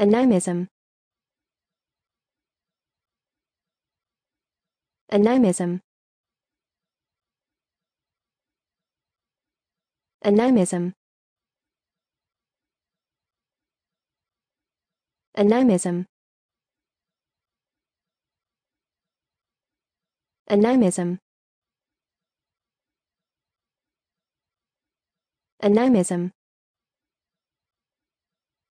Animism. Animism. Animism. Animism. Animism. Animism.